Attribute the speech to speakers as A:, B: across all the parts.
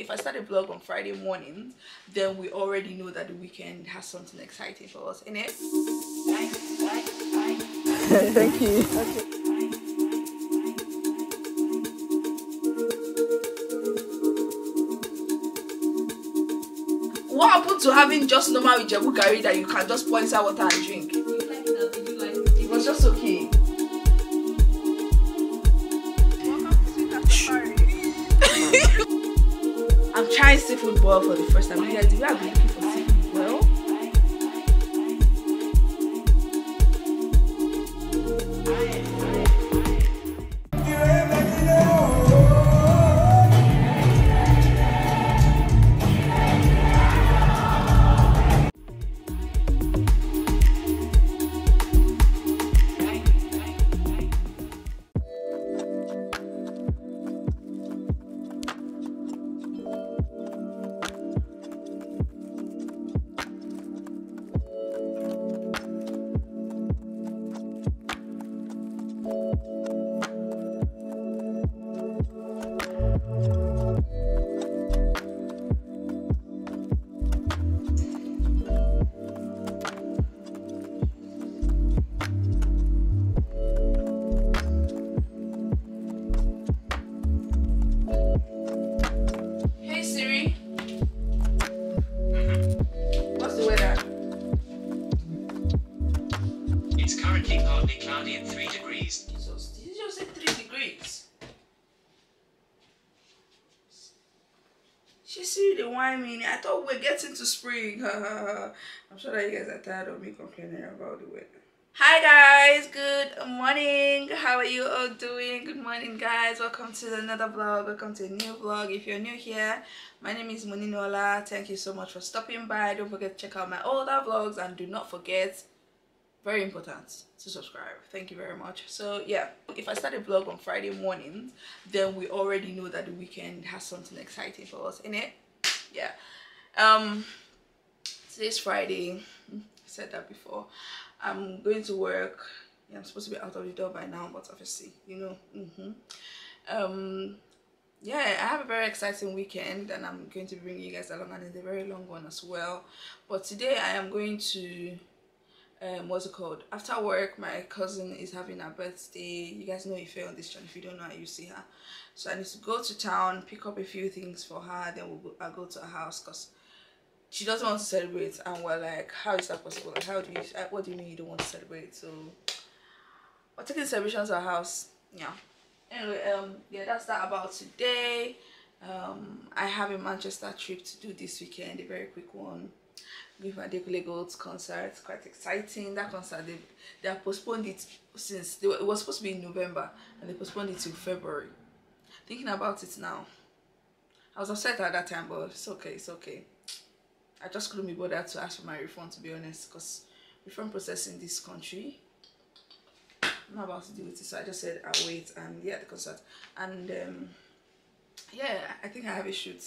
A: if I start a vlog on Friday mornings, then we already know that the weekend has something exciting for us in it.
B: Thank you. Okay.
A: What happened to having just normal Ijebu garri that you can just pour inside water and drink? I'm football for the first time. You have been looking for spring. I'm sure that you guys are tired of me complaining about the weather. Hi guys, good morning. How are you all doing? Good morning guys. Welcome to another vlog. Welcome to a new vlog. If you're new here, my name is Moninola. Thank you so much for stopping by. Don't forget to check out my older vlogs and do not forget very important to subscribe thank you very much so yeah if i start a vlog on friday mornings then we already know that the weekend has something exciting for us in it yeah um today's friday. I said that before. I'm going to work. Yeah i'm supposed to be out of the door by now but obviously you know mm-hmm. um yeah i have a very exciting weekend and i'm going to bring you guys along and it's a very long one as well. But today i am going to um what's it called? After work my cousin is having her birthday. You guys know if you're on this channel. If you don't know you see her. So i need to go to town pick up a few things for her then we'll go, i'll go to her house because she doesn't want to celebrate and we're like how is that possible like how do you uh, what do you mean you don't want to celebrate so we're taking celebrations to our house yeah anyway um yeah that's that about today um i have a manchester trip to do this weekend a very quick one with Adekunle Gold's concert. Quite exciting. That concert they they have postponed it since they were, it was supposed to be in November and they postponed it to February. Thinking about it now, I was upset at that time, but it's okay. It's okay. I just couldn't be bothered to ask for my refund to be honest, because refund process in this country. I'm not about to deal with it, so I just said I'll wait and yeah, the concert. And um, yeah, I think I have a shoot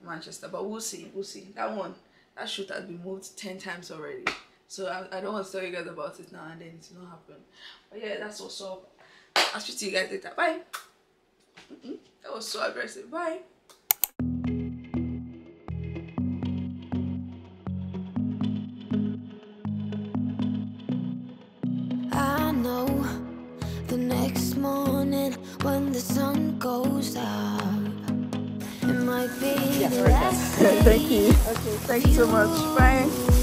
A: in Manchester, but we'll see. We'll see. That one that shoot has been moved 10 times already. So I, I don't want to tell you guys about it now and then it's not happen but yeah that's what's up. I'll speak to you guys later. Bye. Mm -mm, that was so aggressive. Bye
C: morning when the sun goes up, it might be the last
B: Thank you.
A: okay thank you so much. Bye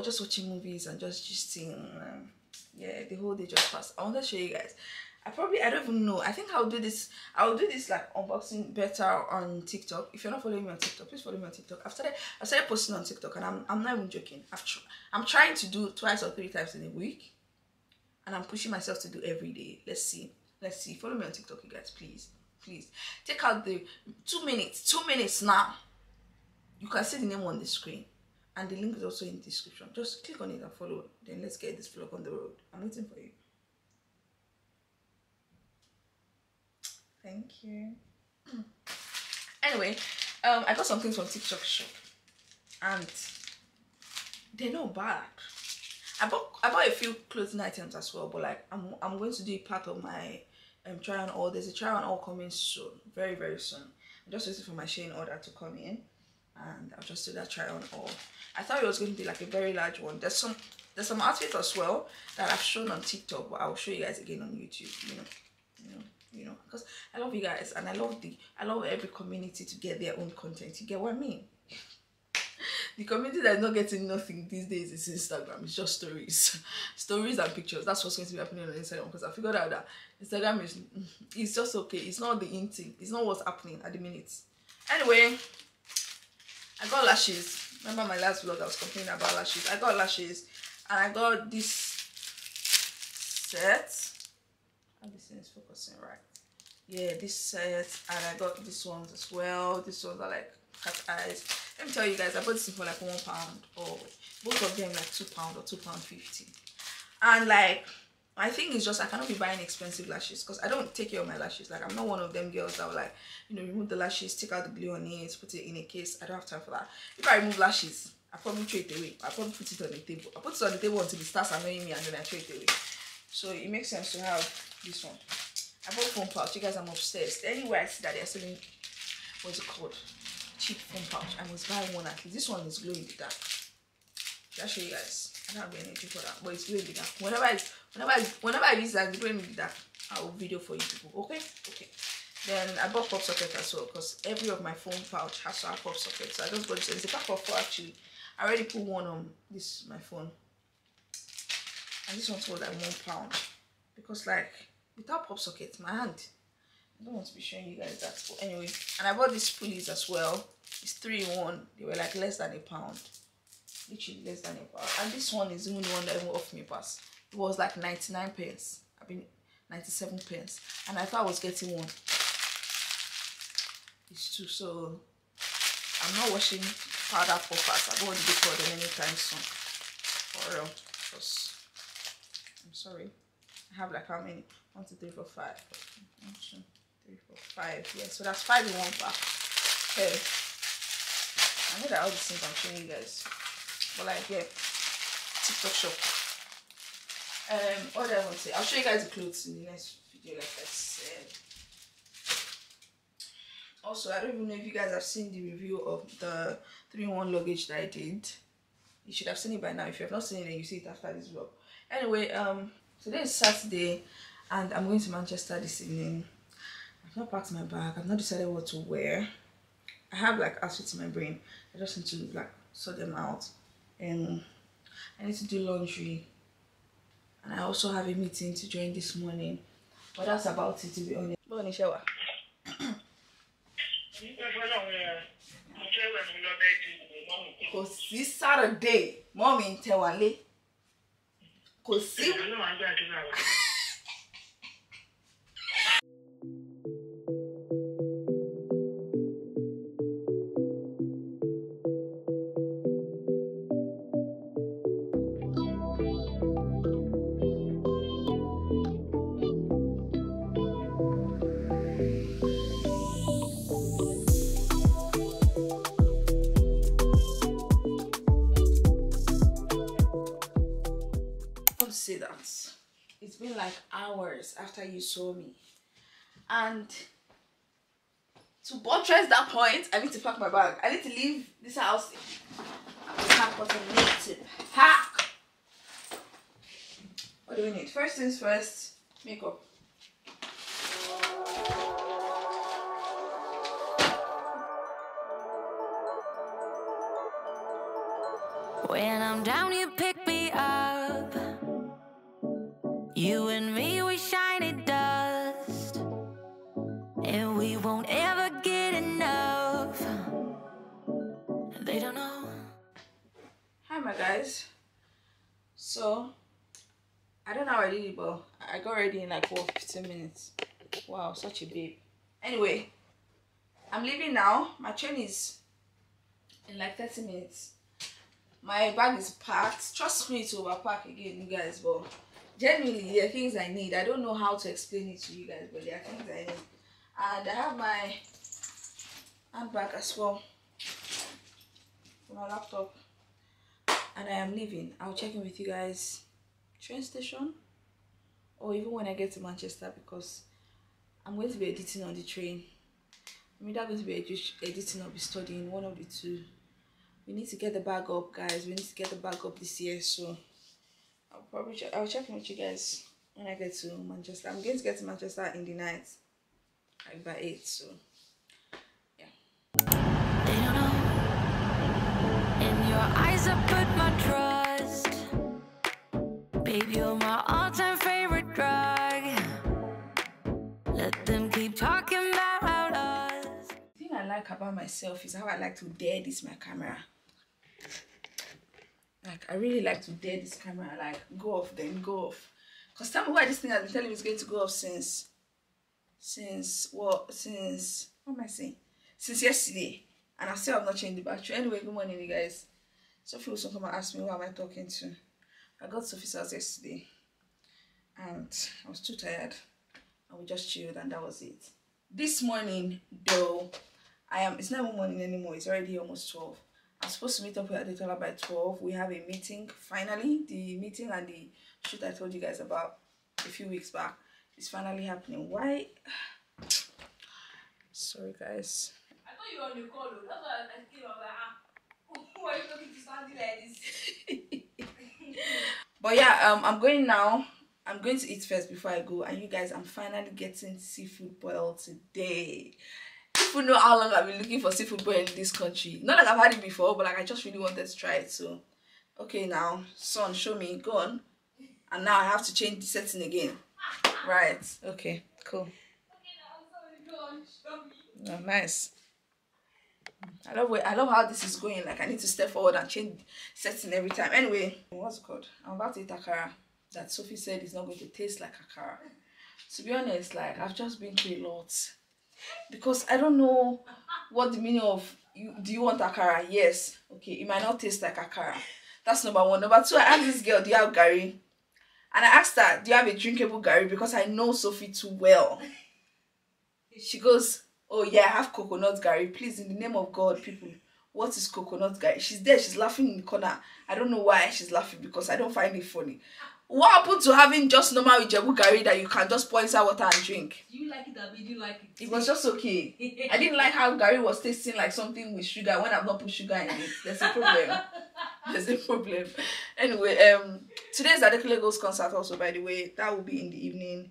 A: we're just watching movies and just gisting. Um, yeah, the whole day just passed. I want to show you guys. I probably I don't even know. I think I'll do this. I'll do this like unboxing better on TikTok. If you're not following me on TikTok, please follow me on TikTok. I've started I started posting on TikTok and I'm I'm not even joking. I've tr- I'm trying to do twice or three times in a week, and I'm pushing myself to do every day. Let's see. Let's see. Follow me on TikTok, you guys, please. Please take out the two minutes. Two minutes now. You can see the name on the screen, and the link is also in the description. Just click on it and follow. Then let's get this vlog on the road. I'm waiting for you. Thank you. anyway, um, I got some things from TikTok shop, and they're not bad. I bought I bought a few clothing items as well, but like I'm I'm going to do part of my um try on all. There's a try on all coming soon, very very soon. I'm just waiting for my Shein order to come in, and I'll just do that try on all. I thought it was going to be like a very large one. There's some there's some outfits as well that I've shown on TikTok, but I'll show you guys again on YouTube. You know, you know you know because i love you guys and i love the i love every community to get their own content you get what i mean the community that's not getting nothing these days is instagram it's just stories stories and pictures that's what's going to be happening on instagram because i figured out that instagram is it's just okay it's not the in thing it's not what's happening at the minute anyway i got lashes. Remember my last vlog i was complaining about lashes. I got lashes and i got this set. And this thing is focusing right? Yeah this set and i got this ones as well. These ones are like cat eyes. Let me tell you guys i bought this for like one pound or both of them like two pound or two pound fifty. And like my thing is just i cannot be buying expensive lashes because i don't take care of my lashes. Like i'm not one of them girls that will like you know remove the lashes take out the glue on it put it in a case. I don't have time for that. If i remove lashes i probably throw it away. I probably put it on the table. I put it on the table until it starts annoying me and then i throw it away. So it makes sense to have this one. I bought phone pouch. You guys i'm obsessed. Anywhere i see that they're selling what's it called? Cheap phone pouch i must buy one at least. This one is glowing in the dark i'll show you guys? I don't have energy for that but it's glow in the dark whenever i whenever i whenever i use that the dark i will video for you people okay? Okay. Then i bought pop socket as well because every of my phone pouch has have pop socket. So i just bought this it's a pack of four actually. I already put one on this my phone. And this one's for like one pound. Because like without pop socket my hand i don't want to be showing you guys that. But anyway and i bought these pulleys as well. It's three in one. They were like less than a pound. Literally less than a pound. And this one is the one that even off me pass it was like 99 pence i mean 97 pence and i thought i was getting one it's two so i'm not washing powder poppers i don't want to be called them anytime soon for real because i'm sorry I have like how many? One, two, three, four, five. One, two, three, four, five. Yeah, so that's five in one pack. Okay. I know that all these things I'm showing you guys. But like yeah, TikTok shop. Um what I want to say? I'll show you guys the clothes in the next video, like I said. Also, I don't even know if you guys have seen the review of the 3-in-1 luggage that I did. You should have seen it by now. If you have not seen it, you see it after this vlog. Anyway, um today is saturday and i'm going to manchester this evening i've not packed my bag i've not decided what to wear i have like outfits in my brain i just need to like sort them out and i need to do laundry and i also have a meeting to join this morning. But that's about it to be honest. Bonnie shower. kò sí saturday. Mọ́mí ń tẹ wálé kò sí like hours after you saw me. And to buttress that point, I need to pack my bag. I need to leave this house. Pack what I need to pack. What do we need? First things first, makeup.
C: When I'm down, you. Won't ever get enough. They don't know.
A: Hi, my guys. So, I don't know how I did it, but I got ready in like what 15 minutes. Wow, such a babe. Anyway, I'm leaving now. My train is in like 30 minutes. My bag is packed. Trust me to overpack again, you guys, but genuinely, there are things I need. I don't know how to explain it to you guys, but there are things I need. And I have my handbag as well my laptop and I am leaving. I'll check in with you guys train station or even when I get to Manchester because I'm going to be editing on the train. I'm either going to be edu- editing or be studying, one of the two. We need to get the bag up, guys. We need to get the bag up this year, so I'll probably. I'll check in with you guys when I get to Manchester. I'm going to get to Manchester in the night, like by eight. So yeah.
C: They don't know. In your eyes, I put my trust. Baby, you're my all time favorite drug. Let them keep talking about us.
A: The thing I like about myself is how I like to dare this my camera. Like I really like to dare this camera, like go off then go off. Cause tell me why this thing has been telling me it's going to go off since since what since what am I saying? Since yesterday. And I still have not changed the battery. Anyway, good morning you guys. Sophie also come and ask me who am I talking to. I got Sophie's house yesterday and I was too tired and we just chilled and that was it. This morning though, I am it's not even morning anymore, it's already almost 12. I'm supposed to meet up with Adetola by 12. We have a meeting finally. The meeting and the shoot I told you guys about a few weeks back is finally happening. Why? Sorry guys.
D: I thought you were on the call, though. That's why I came. I was like, ah, who are you talking to standing like this?
A: But yeah, um, I'm going now. I'm going to eat first before I go. And you guys, I'm finally getting seafood boil today. People know how long I've been looking for seafood boil in this country. Not like I've had it before, but like I just really wanted to try it. So, okay, now, son, show me. Go on. And now I have to change the setting again. Right. Okay. Cool. Oh, nice. I love where I love how this is going. Like I need to step forward and change setting every time. Anyway, what's it called? I'm about to eat akara that Sophie said is not going to taste like akara. To be honest, like I've just been through a lot because I don't know what the meaning of you. Do you want akara? Yes. Okay, it might not taste like akara. That's number one. Number two, I asked this girl, "Do you have garri?" And I asked her, "Do you have a drinkable Gary?" Because I know Sophie too well. She goes, Oh yeah, I have coconut Gary. Please, in the name of God, people, what is coconut Gary? She's there, she's laughing in the corner. I don't know why she's laughing because I don't find it funny. What happened to having just normal Ijebu Gary that you can just pour inside water and drink?
D: Do you like it, Abi? Do you like it?
A: It was just okay. I didn't like how Gary was tasting like something with sugar when I've not put sugar in it. There's a problem. There's a problem. Anyway, um, today's Adekunle Gold's concert also, by the way. That will be in the evening.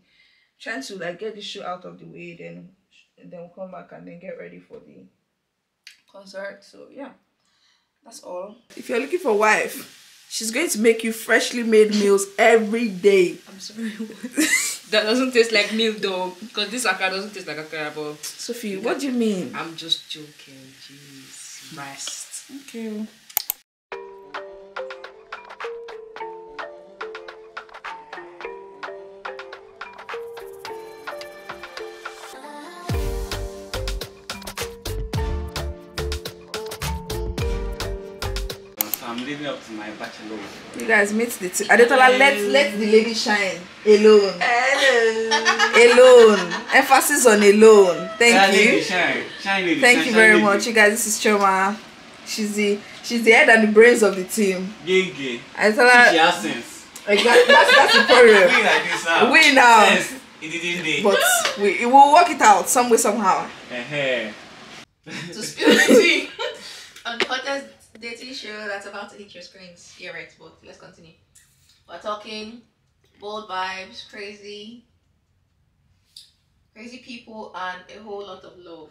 A: Trying to like get the show out of the way, then then we'll come back and then get ready for the concert. So yeah, that's all. If you're looking for wife, she's going to make you freshly made meals every day.
D: I'm sorry. that doesn't taste like milk, though. Because this akara doesn't taste like akara, but
A: Sophie, what do you mean?
D: I'm just joking. Jeez. Rest.
A: Okay.
E: My bachelor.
A: You guys meet the two. Adetola, let let the lady shine alone. alone. Emphasis on alone. Thank
E: Yeah,
A: you.
E: lady, shine. Shine, lady,
A: Thank
E: shine,
A: you
E: shine,
A: very
E: lady.
A: much. You guys, this is Choma. She's the she's the head and the brains of the team.
E: Gay, gay.
A: I tell
E: She
A: her
E: has sense.
A: exactly, that's that's the
E: We
A: problem.
E: like this now.
A: We now.
E: Sense. It didn't day.
A: But we we'll work it out some way somehow.
E: Eh-heh.
D: To spill the tea on the hottest dating show that's about to hit your screens. Yeah, right, but let's continue. We're talking bold vibes, crazy, crazy people, and a whole lot of love.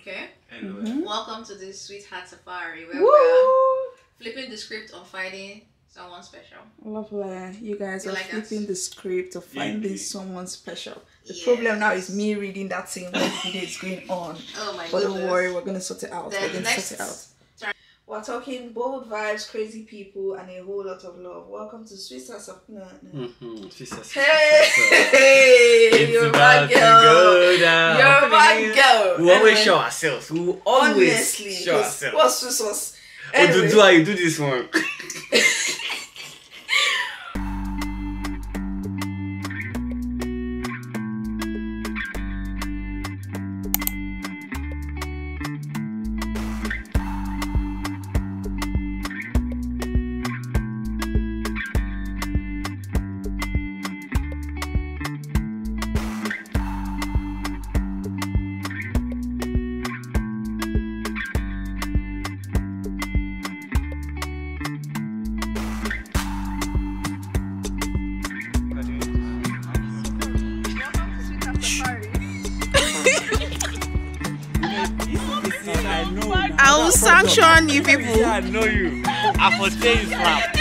D: Okay?
E: Hello.
A: Mm-hmm.
D: Welcome to this sweetheart safari where
A: Woo!
D: We're flipping the script on finding someone special.
A: Lovely. You guys
D: You
A: are
D: like that?
A: flipping the script of finding
E: Yes.
A: someone special. The
D: Yes.
A: problem now is me reading that thing when the video is going on.
D: Oh my
A: But don't worry, we're gonna sort it out.
D: Then
A: we're gonna
D: next-
A: sort it out. We're talking bold vibes, crazy people, and a whole lot of love. Welcome to Sauce of No, no.
E: Mm-hmm.
A: Hey,
E: It's
A: you're
E: about
A: my
E: to
A: girl.
E: go down.
A: You're my girl.
E: We always show ourselves. We always
A: Honestly,
E: show ourselves.
A: what's Sauce?
E: Oh,
A: Anyway.
E: do, do how you do this one.
A: people.
E: I know you. I for say you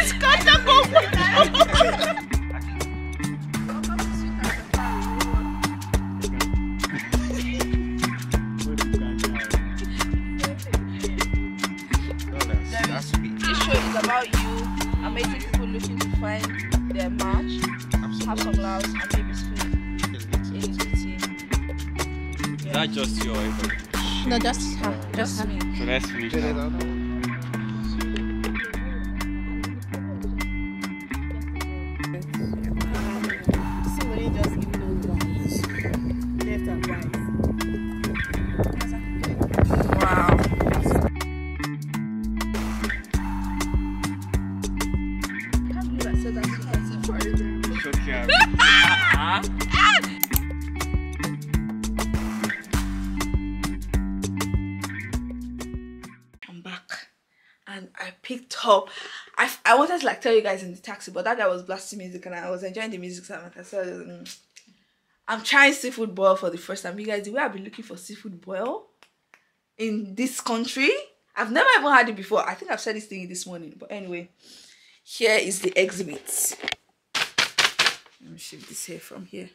A: up. I, I wanted to like tell you guys in the taxi, but that guy was blasting music and I was enjoying the music so much. So mm, I'm trying seafood boil for the first time. You guys, the way I've been looking for seafood boil in this country, I've never even had it before. I think I've said this thing this morning, but anyway, here is the exhibit. Let me shift this here from here.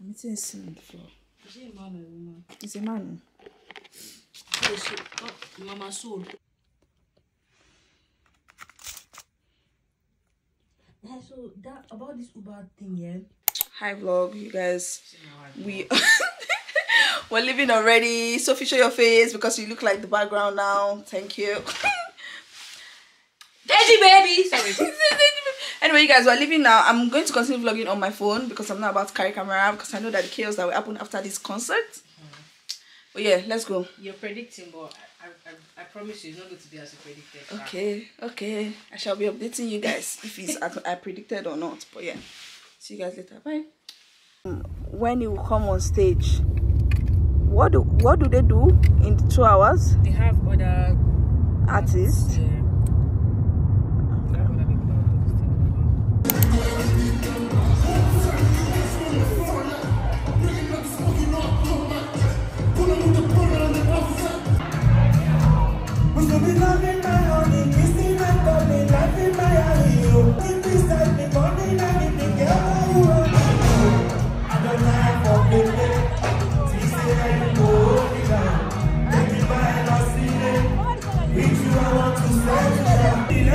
A: I'm eating sin on the floor. Is it a man or a woman? It's a man.
B: Mama soul. Yeah, So that about this Uber thing, yeah.
A: Hi vlog, you guys. We we're leaving already. Sophie, show your face because you look like the background now. Thank you.
B: Daddy baby. Sorry.
A: anyway, you guys, we're leaving now. I'm going to continue vlogging on my phone because I'm not about to carry camera because I know that the chaos that will happen after this concert. But yeah, let's go.
B: You're predicting, but I, I, I promise you, it's not going to be as you predicted.
A: Okay, okay. I shall be updating you guys if it's as I predicted or not. But yeah, see you guys later. Bye. When you come on stage, what do what do they do in the two hours?
B: They have other
A: Artists.
B: Yeah.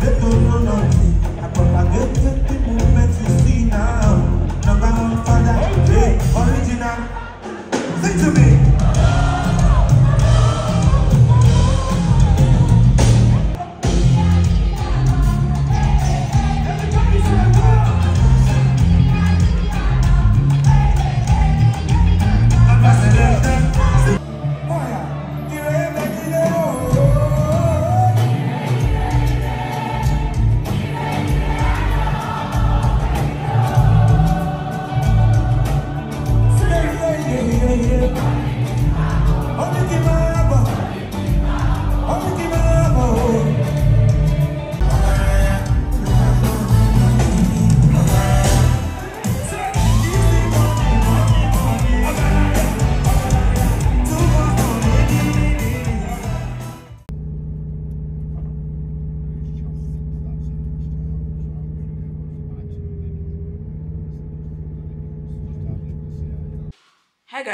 F: man, they don't know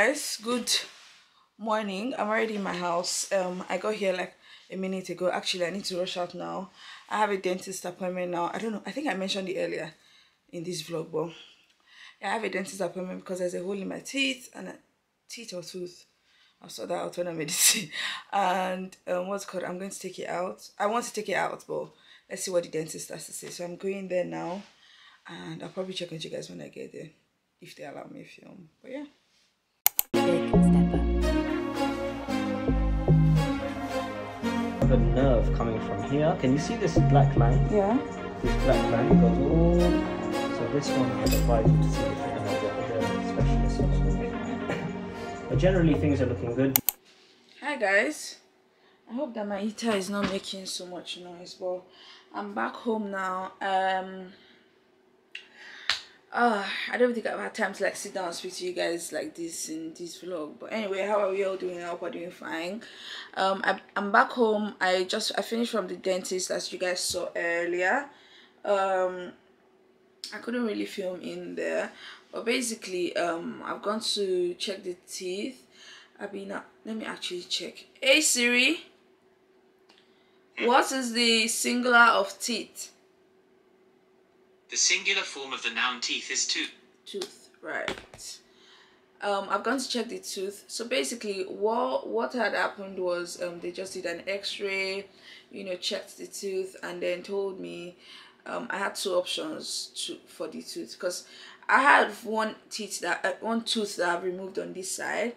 A: guys good morning. I'm already in my house. Um i got here like a minute ago. Actually i need to rush out now. I have a dentist appointment now. I don't know. I think i mentioned it earlier in this vlog but yeah, i have a dentist appointment because there's a hole in my teeth and a teeth or tooth. I'll sort that out when i'm medicine and um what's it called? I'm going to take it out. I want to take it out but let's see what the dentist has to say. So i'm going there now and i'll probably check on you guys when i get there if they allow me film. But yeah
G: Big step up.
H: The nerve coming from here. Can you see this black line?
A: yeah
H: This black line goes all. So this one I'd advise you to see if you're going to get the specialist also. But generally things are looking good.
A: hi guys i hope that my heater is not making so much noise but i'm back home now um uh, I don't think I've had time to like sit down and speak to you guys like this in this vlog. But anyway, how are we all doing? I hope we're doing fine. Um, I, I'm back home. I just I finished from the dentist as you guys saw earlier. Um, I couldn't really film in there, but basically, um, I've gone to check the teeth. I've been let me actually check. Hey Siri, what is the singular of teeth?
I: The singular form of the noun teeth is tooth.
A: tooth right. Um i've gone to check the tooth. So basically what what had happened was um they just did an x-ray you know checked the tooth and then told me um i had two options to for the tooth. Because i had one teeth that uh, one tooth that i've removed on this side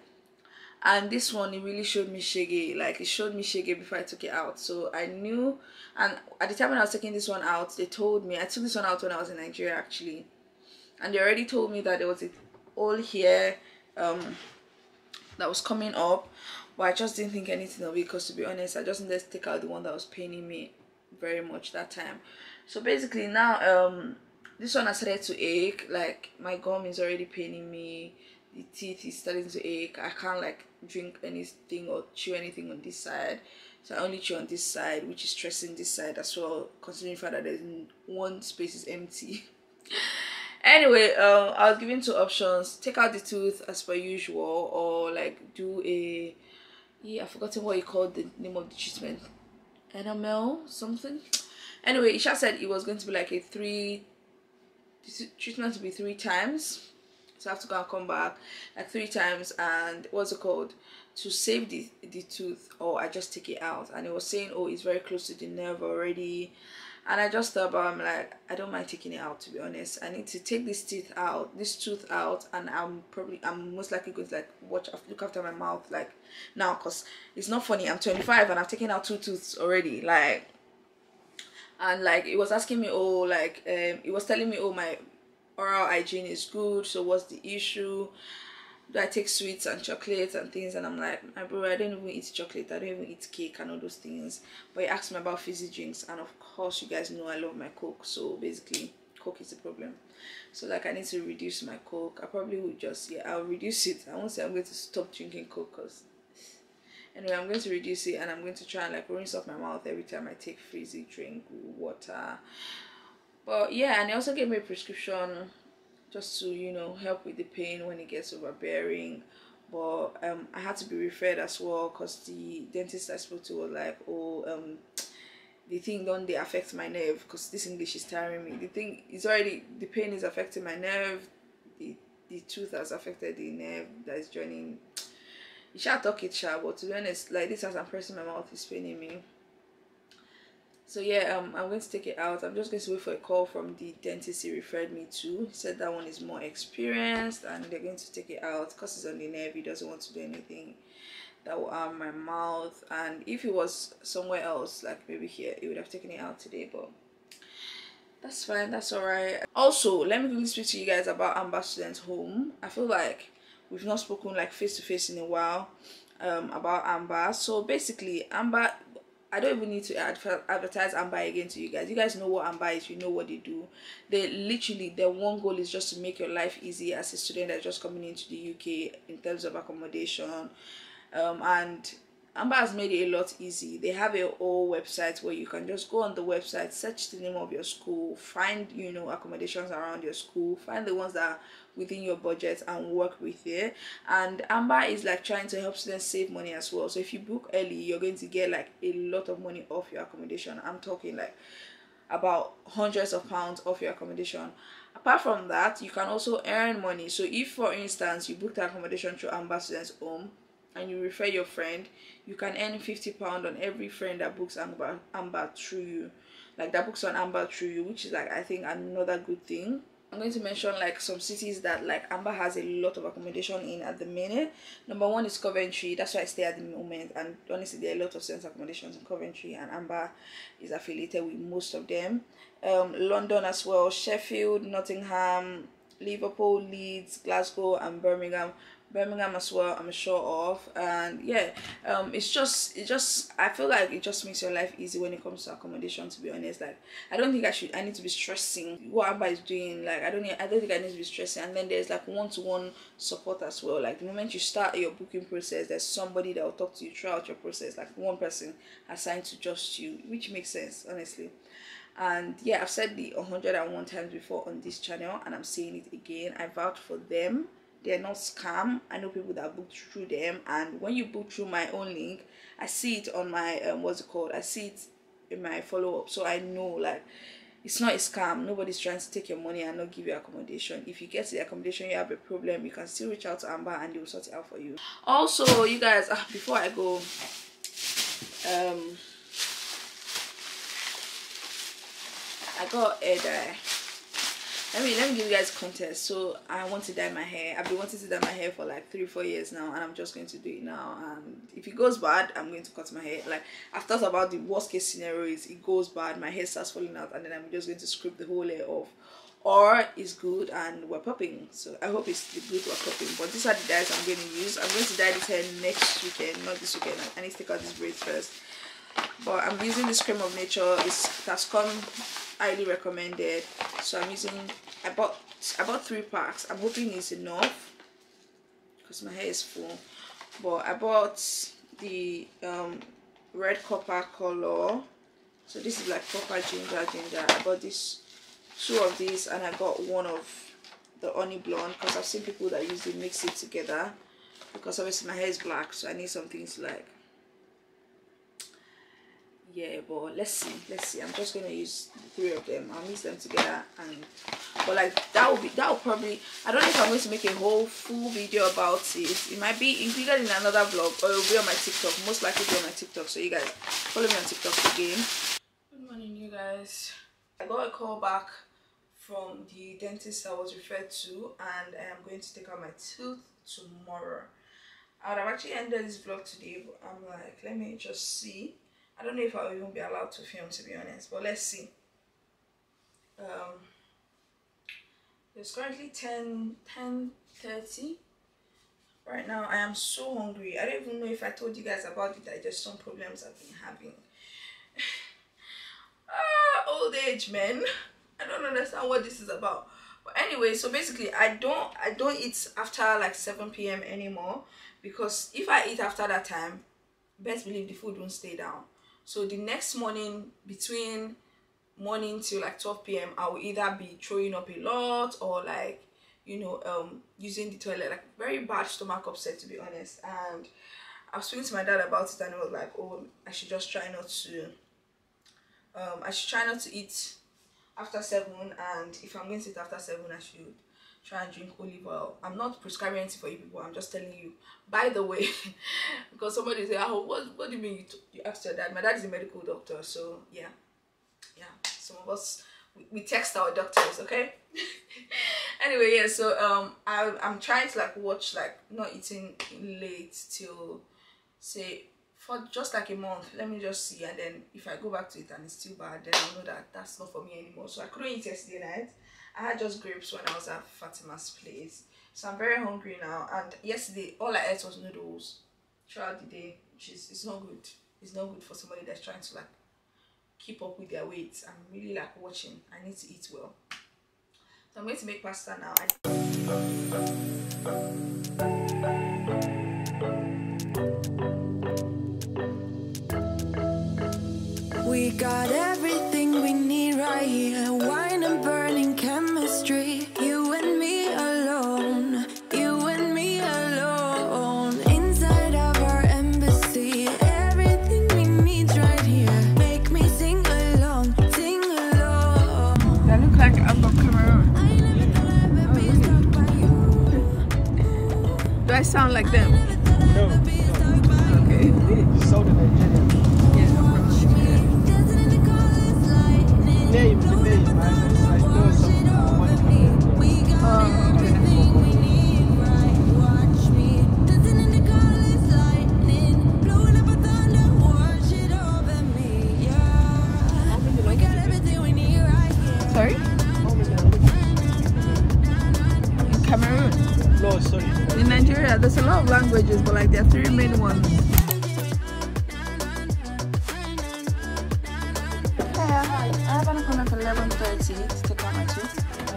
A: and this one it really showed me shaggy like it showed me shaggy before i took it out. So i knew and at the time when i was taking this one out they told me i took this one out when i was in nigeria actually. And they already told me that there was a hole here um that was coming up but i just didn't think anything of it because to be honest i just needed to take out the one that was paining me very much that time. So basically now um this one has started to ache. Like my gum is already paining me the teeth is starting to ache. I can't like drink anything or chew anything on this side. So i only chew on this side which is stressing this side as well considering the fact that there's one space is empty. Anyway um i was given two options. Take out the tooth as per usual or like do a yeah i've forgotten what you called the name of the treatment. Enamel something? Anyway isha said it was going to be like a three treatment to be three times so I have to go and come back like three times and what's it called? To save the the tooth or I just take it out. And it was saying oh it's very close to the nerve already. And I just thought about I'm like I don't mind taking it out to be honest. I need to take this teeth out this tooth out and I'm probably I'm most likely going to like watch look after my mouth like now because it's not funny. I'm 25 and I've taken out two tooths already like and like it was asking me oh like um it was telling me oh my oral hygiene is good so what's the issue? Do i take sweets and chocolates and things? And i'm like my bro i don't even eat chocolate i don't even eat cake and all those things. But he asked me about fizzy drinks and of course you guys know i love my coke so basically coke is the problem. So like i need to reduce my coke. I probably would just yeah i'll reduce it. I won't say i'm going to stop drinking coke because anyway i'm going to reduce it and i'm going to try and like rinse off my mouth every time i take fizzy drink water but yeah and they also gave me a prescription just to you know help with the pain when it gets overbearing. But um i had to be referred as well because the dentist i spoke to was like oh um the thing don't they affect my nerve because this english is tiring me. The thing is already the pain is affecting my nerve. The the tooth has affected the nerve that is joining. You shall talk it sha but to be honest like this as i'm pressing my mouth is paining me so yeah um i'm going to take it out. I'm just going to wait for a call from the dentist. He referred me to. He said that one is more experienced and they're going to take it out because it's on the nerve. He doesn't want to do anything that will harm my mouth. And if it was somewhere else like maybe here he would have taken it out today but that's fine. That's all right. Also let me quickly speak to you guys about amber students home. I feel like we've not spoken like face to face in a while um about amber. So basically amber I don't even need to adver- advertise Amber again to you guys. You guys know what Amber is. You know what they do. They literally their one goal is just to make your life easy as a student that's just coming into the UK in terms of accommodation, um, and Amber has made it a lot easy. They have a whole website where you can just go on the website, search the name of your school, find you know accommodations around your school, find the ones that are within your budget and work with it. And Amber is like trying to help students save money as well. So if you book early, you're going to get like a lot of money off your accommodation. I'm talking like about hundreds of pounds off your accommodation apart from that you can also earn money so if for instance you booked accommodation through amber students home and you refer your friend you can earn 50 pound on every friend that books amber amber through you like that books on amber through you which is like i think another good thing I'm going to mention like some cities that like Amber has a lot of accommodation in at the minute. Number one is Coventry. That's where I stay at the moment, and honestly, there are a lot of student accommodations in Coventry, and Amber is affiliated with most of them. Um, London as well, Sheffield, Nottingham, Liverpool, Leeds, Glasgow, and Birmingham. Birmingham as well I'm sure of. And yeah um it's just it just I feel like it just makes your life easy when it comes to accommodation to be honest. Like I don't think I should I need to be stressing. What Amber is doing like I don't need, I don't think I need to be stressing. And then there's like one-to-one support as well. Like the moment you start your booking process there's somebody that will talk to you throughout your process. Like one person assigned to just you which makes sense honestly. And yeah I've said the 101 times before on this channel and I'm saying it again. I vouch for them they're not scam. I know people that booked through them. And when you book through my own link i see it on my um what's it called? I see it in my follow-up. So i know like it's not a scam. Nobody's trying to take your money and not give you accommodation. If you get to the accommodation you have a problem. You can still reach out to amber and they will sort it out for you. Also you guys uh, before i go um i got a dye let me let me give you guys context. So i want to dye my hair. I've been wanting to dye my hair for like three four years now and i'm just going to do it now. And if it goes bad i'm going to cut my hair. Like i've thought about the worst case scenario is it goes bad my hair starts falling out and then i'm just going to scrape the whole hair off. Or it's good and we're popping. So i hope it's the good we're popping. But these are the dyes i'm going to use. I'm going to dye this hair next weekend not this weekend. I need to take out this braids first. But i'm using this Creme of Nature. It's it has come highly recommended so i'm using i bought i bought three packs. I'm hoping it's enough because my hair is full. But i bought the um red copper color. So this is like copper ginger ginger. I bought this two of these and i got one of the honey blonde because i've seen people that usually mix it together because obviously my hair is black so i need something to like yeah but let's see let's see. I'm just gonna use three of them. I'll mix them together and but like that will be that will probably i don't know if i'm going to make a whole full video about it. It might be included in another vlog or it will be on my tiktok. Most likely be on my tiktok so you guys follow me on tiktok again. Good morning you guys. I got a call back from the dentist i was referred to and i am going to take out my tooth tomorrow. I would have actually ended this vlog today but i'm like let me just see I don't know if I'll even be allowed to film to be honest, but let's see. Um, it's currently 10, 10 30 right now. I am so hungry. I don't even know if I told you guys about the digestion problems I've been having. ah, old age, man. I don't understand what this is about. But anyway, so basically, I don't I don't eat after like 7 p.m. anymore because if I eat after that time, best believe the food won't stay down so the next morning between morning till like 12 p.m i will either be throwing up a lot or like you know um using the toilet like very bad stomach upset to be honest. And i was speaking to my dad about it and he was like oh i should just try not to um i should try not to eat after seven and if i'm going to eat after seven i should try and drink olive oil i'm not prescribing anything for you people i'm just telling you. By the way because somebody say oh what, what do you mean you, you asked your dad? My dad is a medical doctor so yeah. Yeah some of us we, we text our doctors okay? Anyway yeah so um I, i'm trying to like watch like not eating late till say for just like a month. Let me just see and then if i go back to it and it's still bad then i'll know that that's not for me anymore. So i couldn't eat yesterday night I had just grapes when I was at Fatima's place. So I'm very hungry now. And yesterday, all I ate was noodles throughout the day, which is it's not good. It's not good for somebody that's trying to like keep up with their weight. I'm really like watching. I need to eat well. So I'm going to make pasta now. We got everything I I sound like them?
H: No, no.
A: Okay.
H: So the Nigerian. Yeah, even the name, man.
A: In Nigeria, there's a lot of languages, but like there are three main ones. I have an appointment for 11.30 to come at you.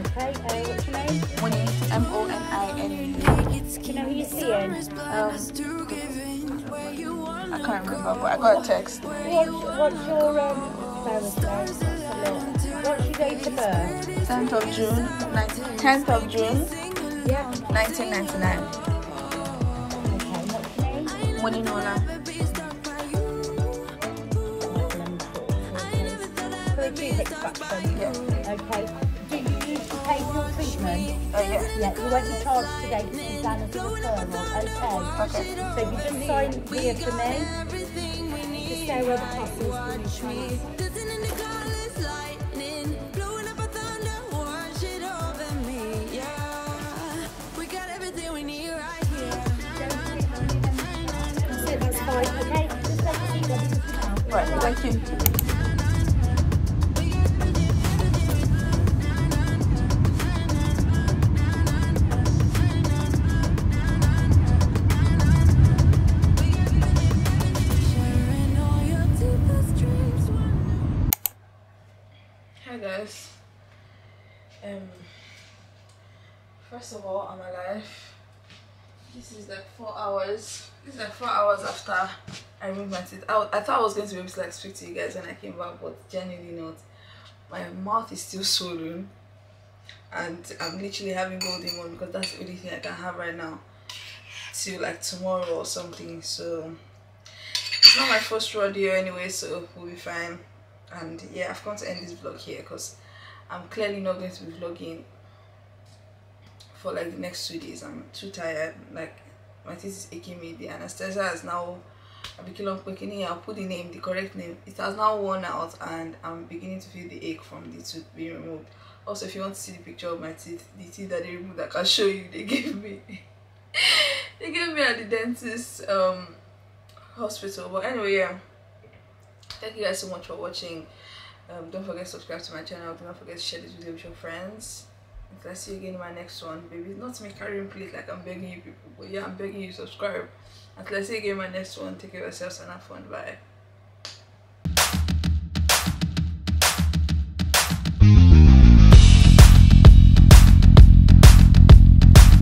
G: Okay, uh, what's your name?
A: Moni, M-O-N-I-N-E.
G: Do you know who you're?
A: Um, I can't remember, but I got a text.
G: What's, what's your, um. What's your date of birth?
A: 10th of June, 19, 10th of June,
G: Yeah.
A: 1999.
G: Okay. Okay. Do you usually pay for your treatment?
A: Oh, yeah.
G: Yeah, you won't be charged today referral. Okay.
A: Okay.
G: So if you just sign here for me, just stay where the me,
A: Right, thank you. Thought I was going to be able to like speak to you guys when I came back, but genuinely not. My mouth is still swollen, and I'm literally having golden one because that's the only thing I can have right now. Till like tomorrow or something. So it's not my first rodeo anyway, so we'll be fine. And yeah, I've come to end this vlog here because I'm clearly not going to be vlogging for like the next two days. I'm too tired. Like my teeth is aching me. The anesthesia is now Abikilon Kwekini. I'll put the name, the correct name. It has now worn out and I'm beginning to feel the ache from the tooth being removed. Also, if you want to see the picture of my teeth, the teeth that they removed, I can show you. They gave me, they gave me at the dentist um hospital. But anyway, yeah. Thank you guys so much for watching. Um, don't forget to subscribe to my channel. Do not forget to share this video with your friends. Until I see you again in my next one, baby. Not make carrying plate like I'm begging you people, but yeah, I'm begging you subscribe. Until I you in my next one, take care of yourselves and fun. Bye.